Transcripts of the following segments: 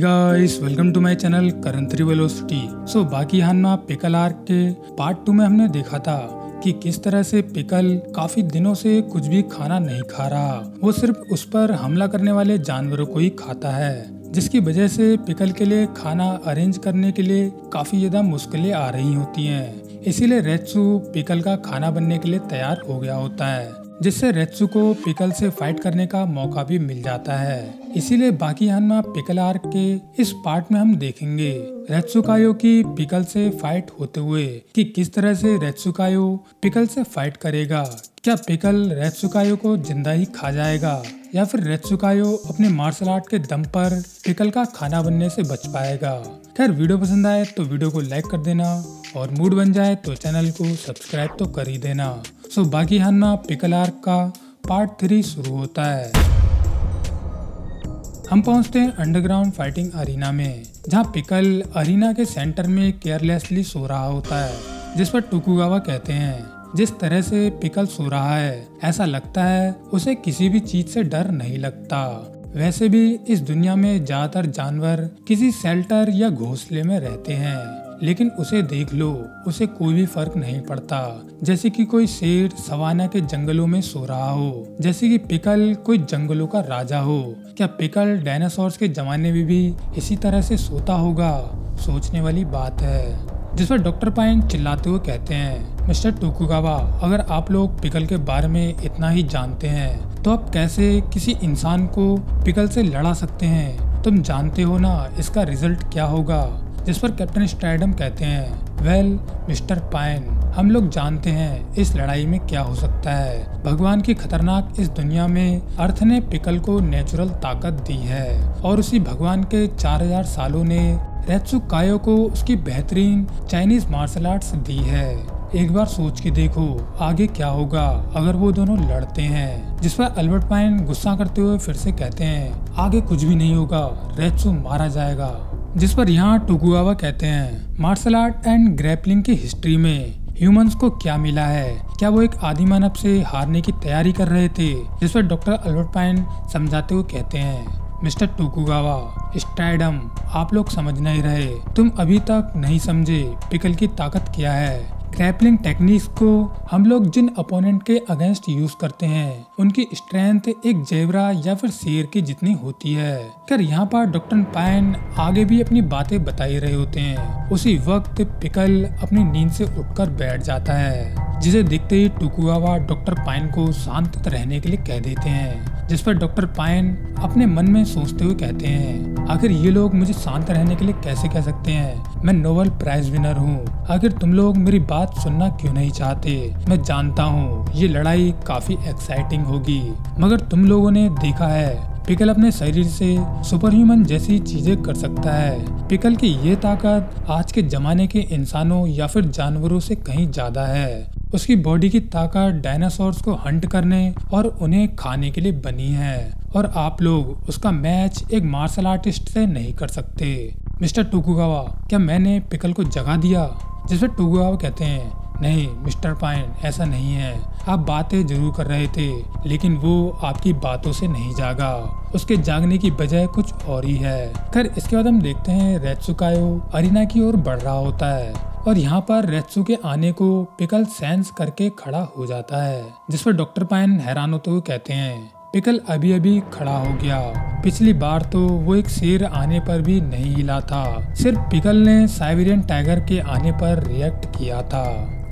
Guys welcome to my channel Karan three velocity so Baki Hanma Pickle arc के part two में हमने देखा था कि किस तरह से पिकल काफ़ी दिनों से कुछ भी खाना नहीं खा रहा। वो सिर्फ़ उस पर हमला करने वाले जानवरों को ही खाता है, जिसकी वजह से पिकल के लिए खाना अरेंज करने के लिए काफ़ी ज़्यादा मुश्किलें आ रही होती हैं। इसीलिए रेत्सु पिकल का खाना बनने के लिए तैयार हो गया होता है। जिससे रेत्सु को पिकल से फाइट करने का मौका भी मिल जाता है। इसीलिए बाकी हन्ना पिकल आर्क के इस पार्ट में हम देखेंगे रेत्सुकायो की पिकल से फाइट होते हुए कि किस तरह से रेत्सुकायो पिकल से फाइट करेगा। क्या पिकल रेत्सुकायो को ज़िंदा ही खा जाएगा या फिर रेत्सुकायो अपने मार्शल आर्ट के दम पर पिकल का खाना बनने से बच पाएगा। खैर, वीडियो पसंद आए तो वीडियो को लाइक कर देना और मूड बन जाए तो चैनल को सब्सक्राइब तो कर ही देना। So Baki Hanma Pickle arc का पार्ट थ्री शुरू होता है। हम पहुँचते हैं अंडरग्राउंड फाइटिंग अरीना में, जहाँ पिकल अरीना के सेंटर में केयरलेसली सो रहा होता है, जिस पर टुकुगावा कहते हैं। जिस तरह से पिकल सो रहा है, ऐसा लगता है उसे किसी भी चीज़ से डर नहीं लगता। वैसे भी इस दुनिया में ज़्यादातर जानवर किसी शेल्टर या घोंसले में रहते हैं। लेकिन उसे देख लो, उसे कोई भी फ़र्क नहीं पड़ता। जैसे कि कोई शेर सवाना के जंगलों में सो रहा हो, जैसे कि पिकल कोई जंगलों का राजा हो। क्या पिकल डायनासोर के जमाने में भी इसी तरह से सोता होगा? सोचने वाली बात है। जिस पर डॉक्टर पाइन चिल्लाते हुए कहते हैं, मिस्टर टोकुगावा, अगर आप लोग पिकल के बारे में इतना ही जानते हैं तो आप कैसे किसी इंसान को पिकल से लड़ा सकते हैं? तुम जानते हो ना इसका रिज़ल्ट क्या होगा? जिस पर कैप्टन स्ट्रैडम कहते हैं, वेल, मिस्टर पाइन, हम लोग जानते हैं इस लड़ाई में क्या हो सकता है। भगवान की खतरनाक इस दुनिया में अर्थ ने पिकल को नेचुरल ताकत दी है और उसी भगवान के 4000 सालों ने रेत्सु कायो को उसकी बेहतरीन चाइनीज़ मार्शल आर्ट्स दी है। एक बार सोच के देखो आगे क्या होगा अगर वो दोनों लड़ते हैं। जिस पर अल्बर्ट पाइन गुस्सा करते हुए फिर से कहते हैं, आगे कुछ भी नहीं होगा, रेत्सु मारा जाएगा। जिस पर यहाँ टुकुआवा कहते हैं मार्शल आर्ट एंड ग्रैपलिंग की हिस्ट्री में ह्यूमंस को क्या मिला है? क्या वो एक आदि मानव से हारने की तैयारी कर रहे थे? जिस पर डॉक्टर अल्बर्ट पाइन समझाते हुए कहते हैं, मिस्टर टोकुगावा स्टाइडम आप लोग समझ नहीं रहे। तुम अभी तक नहीं समझे पिकल की ताकत क्या है। ग्रैपलिंग टेक्निक्स को हम लोग जिन अपोनेंट के अगेंस्ट यूज़ करते हैं, उनकी स्ट्रेंथ एक जेवरा या फिर शेर की जितनी होती है। कर यहाँ पर डॉक्टर पायन आगे भी अपनी बातें बताई रहे होते हैं। उसी वक्त पिकल अपनी नींद से उठकर बैठ जाता है, जिसे देखते ही टुकुआवा डॉक्टर पाइन को शांत रहने के लिए कह देते हैं। जिस पर डॉक्टर पायन अपने मन में सोचते हुए कहते हैं, आखिर ये लोग मुझे शांत रहने के लिए कैसे कह सकते हैं? मैं नोबल प्राइज विनर हूँ। आखिर तुम लोग मेरी बात सुनना क्यों नहीं चाहते? मैं जानता हूँ, ये लड़ाई काफ़ी एक्साइटिंग होगी। मगर तुम लोगों ने देखा है, पिकल अपने शरीर से सुपर ह्यूमन जैसी चीज़ें कर सकता है। पिकल की ये ताकत आज के जमाने के इंसानों या फिर जानवरों से कहीं ज़्यादा है। उसकी बॉडी की ताकत डायनासोर्स को हंट करने और उन्हें खाने के लिए बनी है। और आप लोग उसका मैच एक मार्शल आर्टिस्ट से नहीं कर सकते। मिस्टर टुकुगावा, क्या मैंने पिकल को जगा दिया? जिसपे टुकुगावा कहते हैं। नहीं, मिस्टर पाइन, ऐसा नहीं है। आप बातें ज़रूर कर रहे थे, लेकिन वो आपकी बातों से नहीं जागा। उसके जागने की बजाय कुछ और ही है। खैर, इसके बाद हम देखते हैं रेत्सुकायो अरीना की ओर बढ़ रहा होता है। और यहाँ पर रेत्सु के आने को पिकल सेंस करके खड़ा हो जाता है, जिस पर डॉक्टर पायन हैरान होते हुए कहते हैं, पिकल अभी अभी खड़ा हो गया। पिछली बार तो वो एक शेर आने पर भी नहीं हिला था। सिर्फ़ पिकल ने साइबेरियन टाइगर के आने पर रिएक्ट किया था,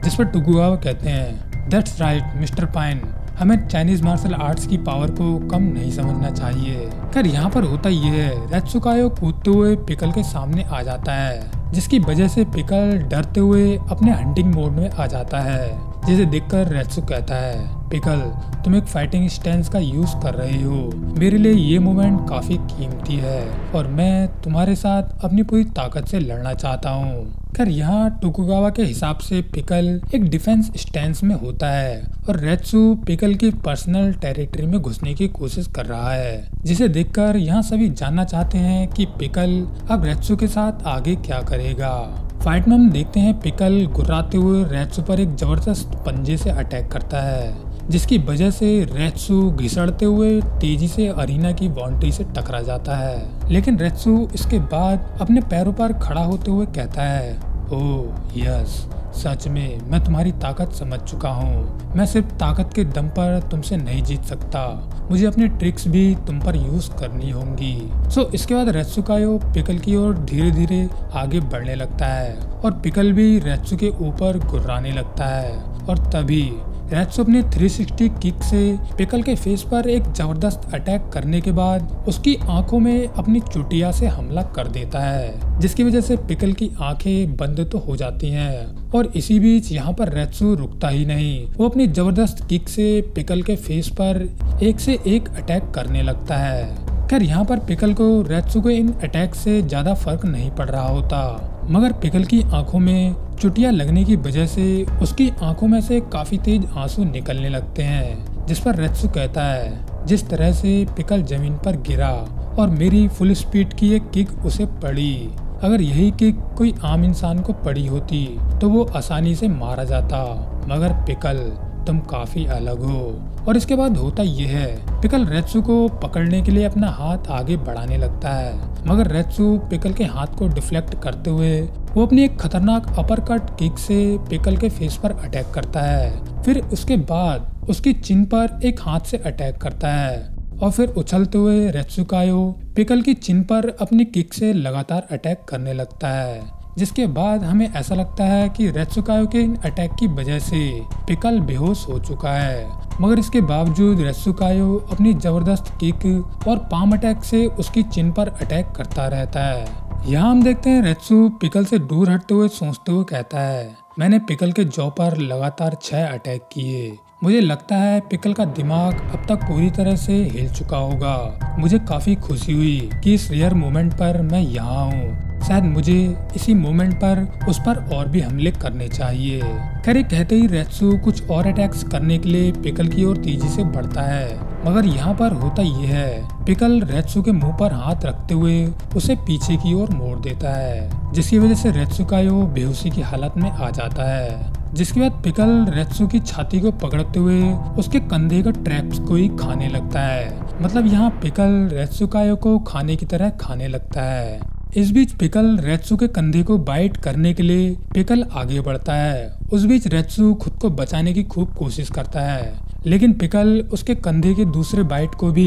जिस पर टुगुआ कहते हैं दैट्स राइट मिस्टर पाइन हमें चाइनीज़ मार्शल आर्ट्स की पावर को कम नहीं समझना चाहिए। खैर, यहाँ पर होता ये है रेत्सुकायो कूदते हुए पिकल के सामने आ जाता है। जिसकी वजह से पिकल डरते हुए अपने हंटिंग मोड में आ जाता है। जिसे देखकर रेत्सु कहता है, पिकल, तुम एक फाइटिंग स्टैंड का यूज़ कर रहे हो। मेरे लिए ये मोमेंट काफ़ी कीमती है और मैं तुम्हारे साथ अपनी पूरी ताकत से लड़ना चाहता हूँ। खैर, यहाँ टुकुगावा के हिसाब से पिकल एक डिफेंस स्टैंड में होता है और रेत्सु पिकल की पर्सनल टेरिटरी में घुसने की कोशिश कर रहा है, जिसे देखकर यहाँ सभी जानना चाहते हैं कि पिकल अब रेत्सु के साथ आगे क्या करेगा। फाइट में हम देखते हैं पिकल गुर्राते हुए रेत्सु पर एक ज़बरदस्त पंजे से अटैक करता है, जिसकी वजह से रेत्सु घिसड़ते हुए तेज़ी से अरीना की बाउंड्री से टकरा जाता है। लेकिन रेत्सु इसके बाद अपने पैरों पर खड़ा होते हुए कहता है ओ यस। सच में मैं तुम्हारी ताकत समझ चुका हूँ। मैं सिर्फ़ ताकत के दम पर तुमसे नहीं जीत सकता। मुझे अपनी ट्रिक्स भी तुम पर यूज़ करनी होंगी। सो so, इसके बाद रेत्सुकायो पिकल की ओर धीरे धीरे आगे बढ़ने लगता है और पिकल भी रेत्सु के ऊपर गुर्राने लगता है। और तभी रेट्सो अपने 360 किक से पिकल के फेस पर एक ज़बरदस्त अटैक करने के बाद उसकी आँखों में अपनी चुटिया से हमला कर देता है, जिसकी वजह से पिकल की आँखें बंद तो हो जाती हैं और इसी बीच यहाँ पर रेत्सु रुकता ही नहीं। वो अपनी ज़बरदस्त किक से पिकल के फेस पर एक से एक अटैक करने लगता है। खैर, यहाँ पर पिकल को रेत्सु के इन अटैक से ज़्यादा फ़र्क नहीं पड़ रहा होता। मगर पिकल की आँखों में चुटिया लगने की वजह से उसकी आँखों में से काफ़ी तेज आँसू निकलने लगते हैं, जिस पर रेत्सु कहता है, जिस तरह से पिकल ज़मीन पर गिरा और मेरी फुल स्पीड की एक किक उसे पड़ी। अगर यही किक कोई आम इंसान को पड़ी होती तो वो आसानी से मारा जाता। मगर पिकल तुम काफ़ी अलग हो। और इसके बाद होता ये है, पिकल रेत्सु को पकड़ने के लिए अपना हाथ आगे बढ़ाने लगता है। मगर रेत्सु पिकल के हाथ को डिफ्लेक्ट करते हुए, वो अपनी एक खतरनाक अपर कट किक से पिकल के फेस पर अटैक करता है। फिर उसके बाद उसकी चिन पर एक हाथ से अटैक करता है। और फिर उछलते हुए रेत्सुकायो पिकल की चिन पर अपनी किक से लगातार अटैक करने लगता है। जिसके बाद हमें ऐसा लगता है कि रेत्सुकायो के इन अटैक की वजह से पिकल बेहोश हो चुका है। मगर इसके बावजूद रेत्सुकायो अपनी ज़बरदस्त किक और पाम अटैक से उसकी चिन पर अटैक करता रहता है। यहाँ हम देखते हैं रेत्सु पिकल से दूर हटते हुए सोचते हुए कहता है, मैंने पिकल के जॉ पर लगातार छह अटैक किए। मुझे लगता है पिकल का दिमाग अब तक पूरी तरह से हिल चुका होगा। मुझे काफ़ी खुशी हुई कि इस रेयर मोमेंट पर मैं यहाँ हूँ। शायद मुझे इसी मोमेंट पर, उस पर और भी हमले करने चाहिए। खैर कहते ही रेत्सु कुछ और अटैक्स करने के लिए पिकल की ओर तेज़ी से बढ़ता है। मगर यहाँ पर होता यह है, पिकल रेत्सु के मुँह पर हाथ रखते हुए उसे पीछे की ओर मोड़ देता है, जिसकी वजह से रेत्सु का यो बेहोशी की हालत में आ जाता है। जिसके बाद पिकल रेत्सु की छाती को पकड़ते हुए उसके कंधे के ट्रैप्स को ही खाने लगता है। मतलब यहाँ पिकल रेत्सुकायो को खाने की तरह खाने लगता है। इस बीच पिकल रेत्सु के कंधे को बाइट करने के लिए पिकल आगे बढ़ता है। उस बीच रेत्सु खुद को बचाने की खूब कोशिश करता है, लेकिन पिकल उसके कंधे के दूसरे बाइट को भी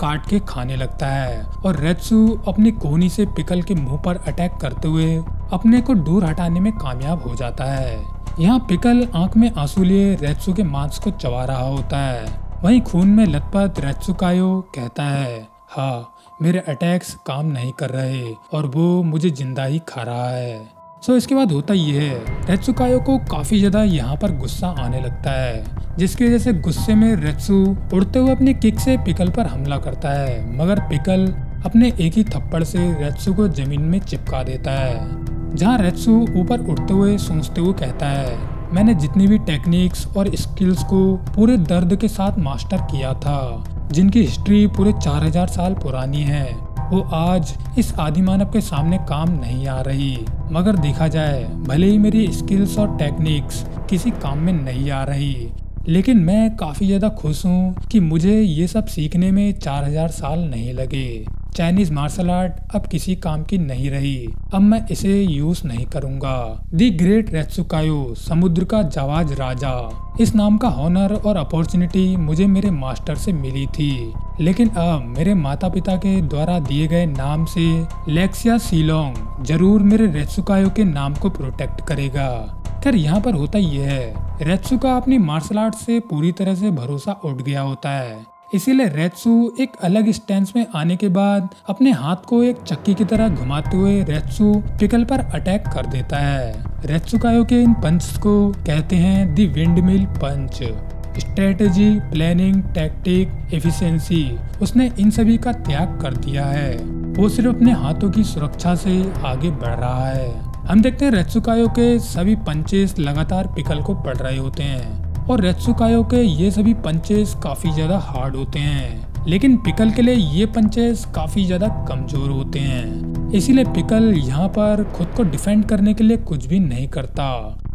काट के खाने लगता है और रेत्सु अपनी कोहनी से पिकल के मुँह पर अटैक करते हुए अपने को दूर हटाने में कामयाब हो जाता है। यहाँ पिकल आँख में आँसू लिए रेत्सु के मांस को चबा रहा होता है। वहीं खून में लथपथ रेत्सु कायो कहता है हाँ मेरे अटैक्स काम नहीं कर रहे और वो मुझे ज़िंदा ही खा रहा है। सो इसके बाद होता ये है रेत्सुकायो को काफ़ी ज़्यादा यहाँ पर गुस्सा आने लगता है, जिसकी वजह से गुस्से में रेत्सु उड़ते हुए अपनी किक से पिकल पर हमला करता है, मगर पिकल अपने एक ही थप्पड़ से रेत्सु को ज़मीन में चिपका देता है, जहाँ रेत्सु ऊपर उड़ते हुए सोचते हुए कहता है, मैंने जितनी भी टेक्निक्स और स्किल्स को पूरे दर्द के साथ मास्टर किया था जिनकी हिस्ट्री पूरे 4000 साल पुरानी है। वो आज इस आदि मानव के सामने काम नहीं आ रही। मगर देखा जाए, भले ही मेरी स्किल्स और टेक्निक्स किसी काम में नहीं आ रही, लेकिन मैं काफ़ी ज़्यादा खुश हूँ कि मुझे ये सब सीखने में 4000 साल नहीं लगे। चाइनीज़ मार्शल आर्ट अब किसी काम की नहीं रही। अब मैं इसे यूज़ नहीं करूँगा। दी ग्रेट रेत्सुकायो समुद्र का जवाज राजा। इस नाम का हॉनर और अपॉर्चुनिटी मुझे मेरे मास्टर से मिली थी। लेकिन अब मेरे माता पिता के द्वारा दिए गए नाम से लेक्सिया सीलोंग ज़रूर मेरे रेत्सुकायो के नाम को प्रोटेक्ट करेगा। खैर, यहाँ पर होता यह है। रेत्सुका अपनी मार्शल आर्ट से पूरी तरह से भरोसा उठ गया होता है। इसीलिए रेत्सु एक अलग स्टैंड में आने के बाद अपने हाथ को एक चक्की की तरह घुमाते हुए रेत्सु पिकल पर अटैक कर देता है। रेत्सु कायो के इन पंच को कहते हैं the windmill punch strategy planning tactic efficiency उसने इन सभी का त्याग कर दिया है। वो सिर्फ़ अपने हाथों की सुरक्षा से आगे बढ़ रहा है। हम देखते हैं रेत्सुकायो के सभी पंचेस लगातार पिकल को पढ़ रहे होते हैं। और रेत्सुकायो के ये सभी पंचेस काफ़ी ज़्यादा हार्ड होते हैं। लेकिन पिकल के लिए ये पंचेस काफ़ी ज़्यादा कमज़ोर होते हैं। इसीलिए पिकल यहाँ पर खुद को डिफेंड करने के लिए कुछ भी नहीं करता।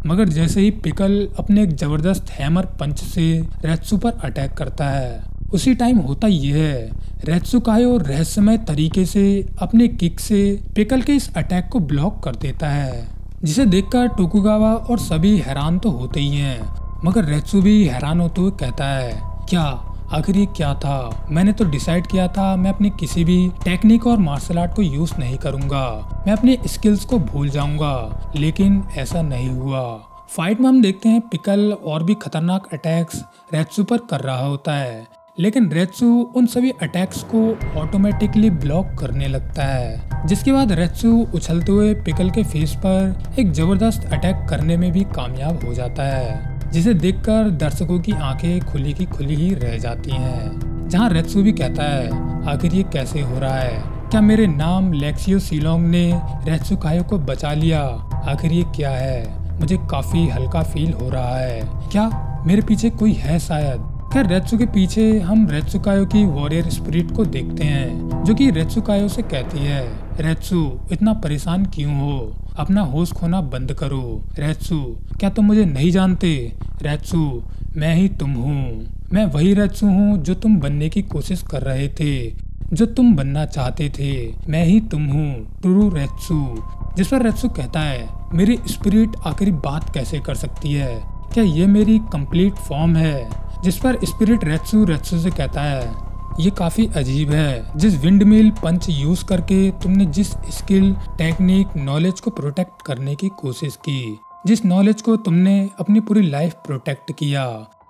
मगर जैसे ही पिकल अपने एक ज़बरदस्त हैमर पंच से रेत्सु पर अटैक करता है, उसी टाइम होता यह है, रेत्सुकायो रहस्यमय तरीके से अपने किक से पिकल के इस अटैक को ब्लॉक कर देता है, जिसे देखकर टोकुगावा और सभी हैरान तो होते ही हैं। मगर रेत्सु भी हैरान होते हुए कहता है, क्या? आखिर ये क्या था? मैंने तो डिसाइड किया था, मैं अपनी किसी भी टेक्निक और मार्शल आर्ट को यूज़ नहीं करूँगा। मैं अपने स्किल्स को भूल जाऊँगा। लेकिन ऐसा नहीं हुआ। फाइट में हम देखते हैं पिकल और भी खतरनाक अटैक्स रेत्सु पर कर रहा होता है। लेकिन रेत्सु उन सभी अटैक्स को ऑटोमेटिकली ब्लॉक करने लगता है, जिसके बाद रेत्सु उछलते हुए पिकल के फेस पर एक ज़बरदस्त अटैक करने में भी कामयाब हो जाता है। जिसे देखकर दर्शकों की आँखें खुली की खुली ही रह जाती हैं। जहाँ रेत्सु भी कहता है, आखिर ये कैसे हो रहा है? क्या मेरे नाम लेक्सियो सिलोंग ने रेत्सु कायो को बचा लिया? आखिर ये क्या है? मुझे काफ़ी हल्का फील हो रहा है। क्या मेरे पीछे कोई है शायद? खैर रेत्सु के पीछे हम रेत्सुकायो की वॉरियर स्पिरिट को देखते हैं, जो कि रेत्सुकायो से कहती है, रेत्सु, इतना परेशान क्यों हो? अपना होश खोना बंद करो। रेत्सु, क्या तुम मुझे नहीं जानते? रेत्सु, मैं ही तुम हूँ। मैं वही रेत्सु हूँ जो तुम बनने की कोशिश कर रहे थे, जो तुम बनना चाहते थे। मैं ही तुम हूँ, टुरु रेत्सु। जिस पर रेत्सु कहता है, मेरी स्पिरिट आखिरी बात कैसे कर सकती है? क्या ये मेरी कंप्लीट फॉर्म है? जिस पर स्पिरिट रेत्सु रेत्सु से कहता है, ये काफ़ी अजीब है। जिस विंड मिल पंच यूज़ करके तुमने जिस स्किल टेक्निक नॉलेज को प्रोटेक्ट करने की कोशिश की, जिस नॉलेज को तुमने अपनी पूरी लाइफ प्रोटेक्ट किया,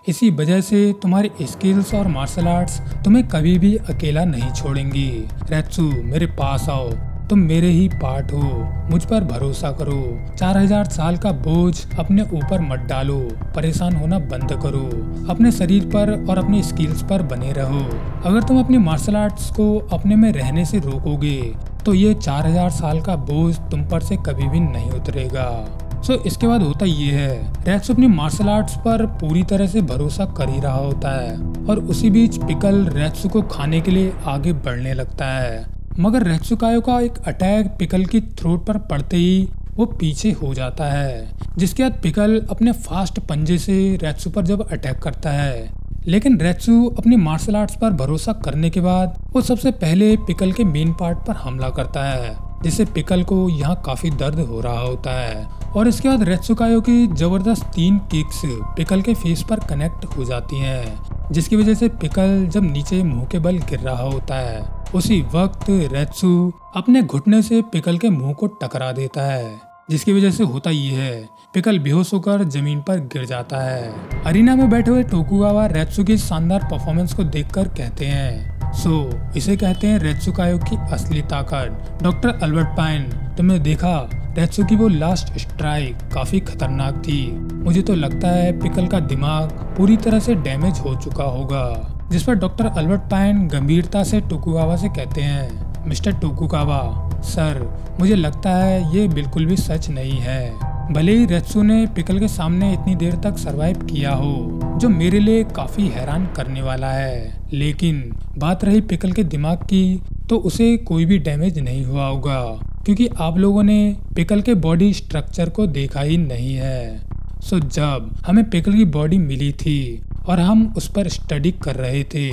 इसी वजह से तुम्हारे स्किल्स और मार्शल आर्ट्स तुम्हें कभी भी अकेला नहीं छोड़ेंगी। रेत्सु, मेरे पास आओ। तुम मेरे ही पार्ट हो। मुझ पर भरोसा करो। चार हज़ार साल का बोझ अपने ऊपर मत डालो। परेशान होना बंद करो। अपने शरीर पर और अपने स्किल्स पर बने रहो। अगर तुम अपनी मार्शल आर्ट्स को अपने में रहने से रोकोगे तो ये चार हज़ार साल का बोझ तुम पर से कभी भी नहीं उतरेगा। सो so, इसके बाद होता ये है। रैक्स अपने मार्शल आर्ट्स पर पूरी तरह से भरोसा कर ही रहा होता है। और उसी बीच पिकल रैक्स को खाने के लिए आगे बढ़ने लगता है। मगर रेत्सुकायो का एक अटैक पिकल की थ्रोट पर पड़ते ही वो पीछे हो जाता है, जिसके बाद पिकल अपने फास्ट पंजे से रेत्सु पर जब अटैक करता है। लेकिन रेत्सु अपनी मार्शल आर्ट्स पर भरोसा करने के बाद वो सबसे पहले पिकल के मेन पार्ट पर हमला करता है, जिससे पिकल को यहाँ काफ़ी दर्द हो रहा होता है। और इसके बाद रेत्सुकायो की ज़बरदस्त तीन किक्स पिकल के फेस पर कनेक्ट हो जाती हैं, जिसकी वजह से पिकल जब नीचे मुँह के बल गिर रहा होता है उसी वक्त रेत्सु अपने घुटने से पिकल के मुँह को टकरा देता है जिसकी वजह से होता ये है पिकल बेहोश होकर ज़मीन पर गिर जाता है। अरीना में बैठे हुए टोकुगावा रेत्सु की शानदार परफॉर्मेंस को देखकर कहते हैं सो so, इसे कहते हैं रेत्सुकायो की असली ताकत। डॉक्टर अल्बर्ट पाइन तुमने देखा? रेत्सु की वो लास्ट स्ट्राइक काफ़ी खतरनाक थी। मुझे तो लगता है पिकल का दिमाग पूरी तरह से डैमेज हो चुका होगा। जिस पर डॉक्टर अल्बर्ट पाइन गंभीरता से टोकुगावा से कहते हैं। मिस्टर टोकुगावा, सर, मुझे लगता है ये बिल्कुल भी सच नहीं है। भले ही रेत्सु ने पिकल के सामने इतनी देर तक सरवाइव किया हो, जो मेरे लिए काफ़ी हैरान करने वाला है। लेकिन बात रही पिकल के दिमाग की तो उसे कोई भी डैमेज नहीं हुआ होगा, क्योंकि आप लोगों ने पिकल के बॉडी स्ट्रक्चर को देखा ही नहीं है। सो जब हमें पिकल की बॉडी मिली थी और हम उस पर स्टडी कर रहे थे।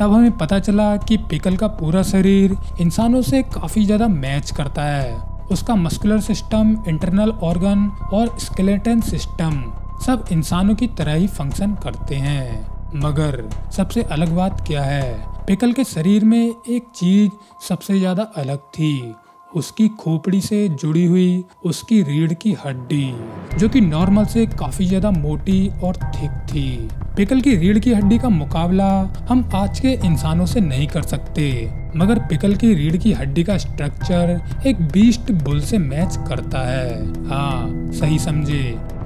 तब हमें पता चला कि पिकल का पूरा शरीर इंसानों से काफ़ी ज़्यादा मैच करता है। उसका मस्कुलर सिस्टम इंटरनल ऑर्गन और स्केलेटन सिस्टम सब इंसानों की तरह ही फ़ंक्शन करते हैं। मगर सबसे अलग बात क्या है? पिकल के शरीर में एक चीज़ सबसे ज़्यादा अलग थी उसकी खोपड़ी से जुड़ी हुई उसकी रीढ़ की हड्डी, जो कि नॉर्मल से काफ़ी ज़्यादा मोटी और थिक थी। पिकल की रीढ़ की हड्डी का मुकाबला हम आज के इंसानों से नहीं कर सकते, मगर पिकल की रीढ़ की हड्डी का स्ट्रक्चर एक बीस्ट बुल से मैच करता है। हाँ सही समझे।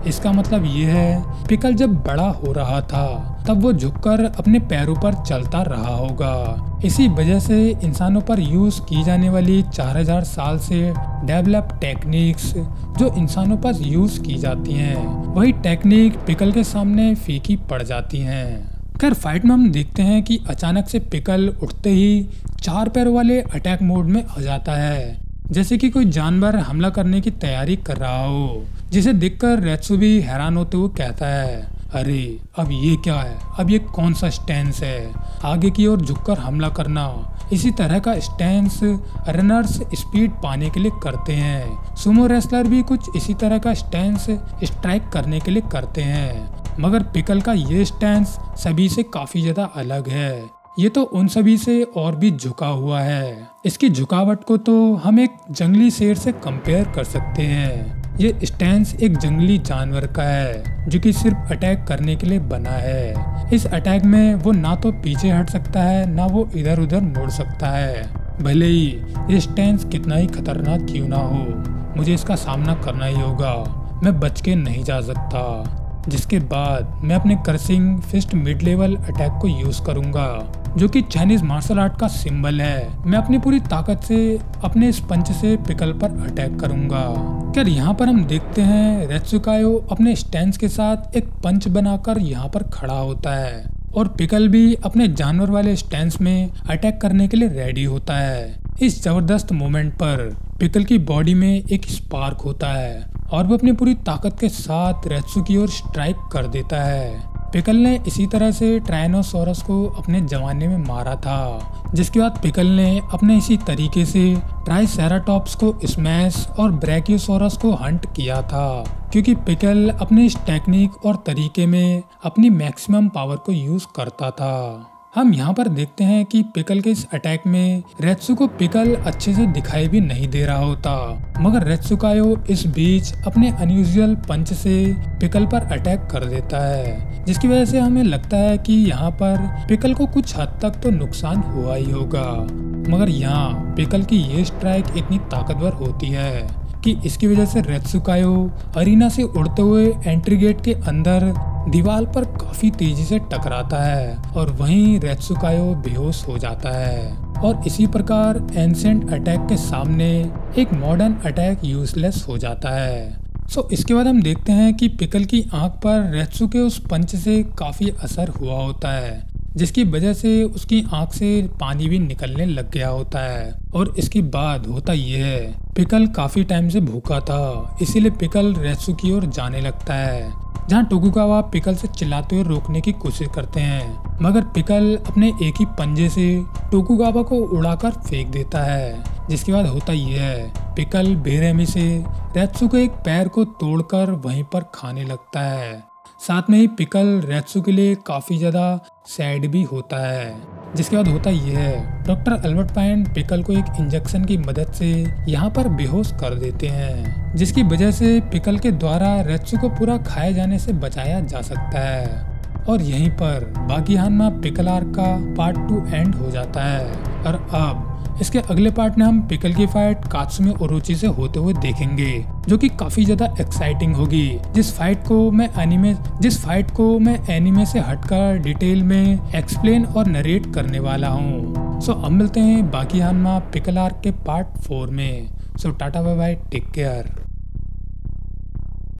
इसका मतलब ये है, पिकल जब बड़ा हो रहा था, तब वो झुककर अपने पैरों पर चलता रहा होगा। इसी वजह से इंसानों पर यूज़ की जाने वाली 4000 साल से डेवलप टेक्निक्स जो इंसानों पर यूज़ की जाती हैं, वही टेक्निक पिकल के सामने फीकी पड़ जाती हैं। खैर, फाइट में हम देखते हैं कि अचानक से पिकल उठते ही चार पैरों वाले अटैक मोड में आ जाता है। जैसे कि कोई जानवर हमला करने की तैयारी कर रहा हो, जिसे देखकर रेत्सु भी हैरान होते हुए कहता है, अरे, अब ये क्या है? अब ये कौन सा स्टैंस है? आगे की ओर झुककर हमला करना। इसी तरह का स्टैंस रनर्स स्पीड पाने के लिए करते हैं। सुमो रेसलर भी कुछ इसी तरह का स्टैंस स्ट्राइक करने के लिए करते हैं। मगर पिकल का ये स्टैंस सभी से काफ़ी ज़्यादा अलग है। ये तो उन सभी से और भी झुका हुआ है। इसकी झुकावट को तो हम एक जंगली शेर से कंपेयर कर सकते हैं। ये स्टैंस एक जंगली जानवर का है, जो कि सिर्फ़ अटैक करने के लिए बना है। इस अटैक में वो ना तो पीछे हट सकता है, ना वो इधर उधर मुड़ सकता है। भले ही ये स्टैंस कितना ही खतरनाक क्यों ना हो, मुझे इसका सामना करना ही होगा। मैं बच के नहीं जा सकता, जिसके बाद मैं अपने cursing fist mid level attack को यूज़ करूँगा। जो कि चाइनीज़ मार्शल आर्ट का सिंबल है। मैं अपनी पूरी ताकत से, अपने इस पंच से पिकल पर अटैक करूँगा। क्या यहाँ पर हम देखते हैं रेत्सुकायो अपने स्टैंड के साथ एक पंच बनाकर यहाँ पर खड़ा होता है। और पिकल भी अपने जानवर वाले स्टैंड में अटैक करने के लिए रेडी होता है। इस ज़बरदस्त मोमेंट पर पिकल की बॉडी में एक स्पार्क होता है और वो अपनी पूरी ताकत के साथ रेत्सु की ओर स्ट्राइक कर देता है। पिकल ने इसी तरह से ट्रायनोसोरस को अपने जमाने में मारा था, जिसके बाद पिकल ने अपने इसी तरीके से ट्राइसेराटॉप्स को स्मैश और ब्रैकियोसोरस को हंट किया था, क्योंकि पिकल अपने इस टेक्निक और तरीके में अपनी मैक्सिमम पावर को यूज़ करता था। हम यहाँ पर देखते हैं कि पिकल के इस अटैक में रेत्सु को पिकल अच्छे से दिखाई भी नहीं दे रहा होता। मगर रेत्सुकायो इस बीच अपने अनयूजुअल पंच से पिकल पर अटैक कर देता है, जिसकी वजह से हमें लगता है कि यहाँ पर पिकल को कुछ हद तक तो नुकसान हुआ ही होगा। मगर यहाँ पिकल की ये स्ट्राइक इतनी ताकतवर होती है कि इसकी वजह से रेत्सुकायो अरीना से उड़ते हुए एंट्री गेट के अंदर दीवार पर काफ़ी तेज़ी से टकराता है और वहीं रेत्सुकायो बेहोश हो जाता है। और इसी प्रकार एंसेंट अटैक के सामने एक मॉडर्न अटैक यूजलेस हो जाता है। सो so, इसके बाद हम देखते हैं कि पिकल की आँख पर रेत्सु के उस पंच से काफ़ी असर हुआ होता है। जिसकी वजह से उसकी आँख से पानी भी निकलने लग गया होता है। और इसके बाद होता यह है, पिकल काफ़ी टाइम से भूखा था, इसीलिए पिकल रेत्सु की ओर जाने लगता है। जहाँ टोकुगावा पिकल से चिल्लाते हुए रोकने की कोशिश करते हैं, मगर पिकल अपने एक ही पंजे से टोकुगावा को उड़ाकर फेंक देता है। जिसके बाद होता यह है, पिकल बेरहमी से रेत्सु के एक पैर को तोड़कर वहीं पर खाने लगता है। साथ में ही पिकल रेत्सु के लिए काफ़ी ज़्यादा सैड भी होता है। जिसके बाद होता यह है, डॉक्टर अल्बर्ट पाइन पिकल को एक इंजेक्शन की मदद से यहाँ पर बेहोश कर देते हैं, जिसकी वजह से पिकल के द्वारा रेत्सु को पूरा खाए जाने से बचाया जा सकता है। और यहीं पर बाकी हानमा पिकल आर्क का पार्ट टू एंड हो जाता है। और अब इसके अगले पार्ट में हम पिकल की फाइट कात्सुमे ओरोची से होते हुए देखेंगे, जो कि काफ़ी ज़्यादा एक्साइटिंग होगी। जिस फाइट को मैं एनिमे जिस फाइट को मैं एनिमे से हटकर डिटेल में एक्सप्लेन और नरेट करने वाला हूँ। सो अब मिलते हैं बाकी हनमा पिकल आर्क के पार्ट फोर में। So tata bye bye take care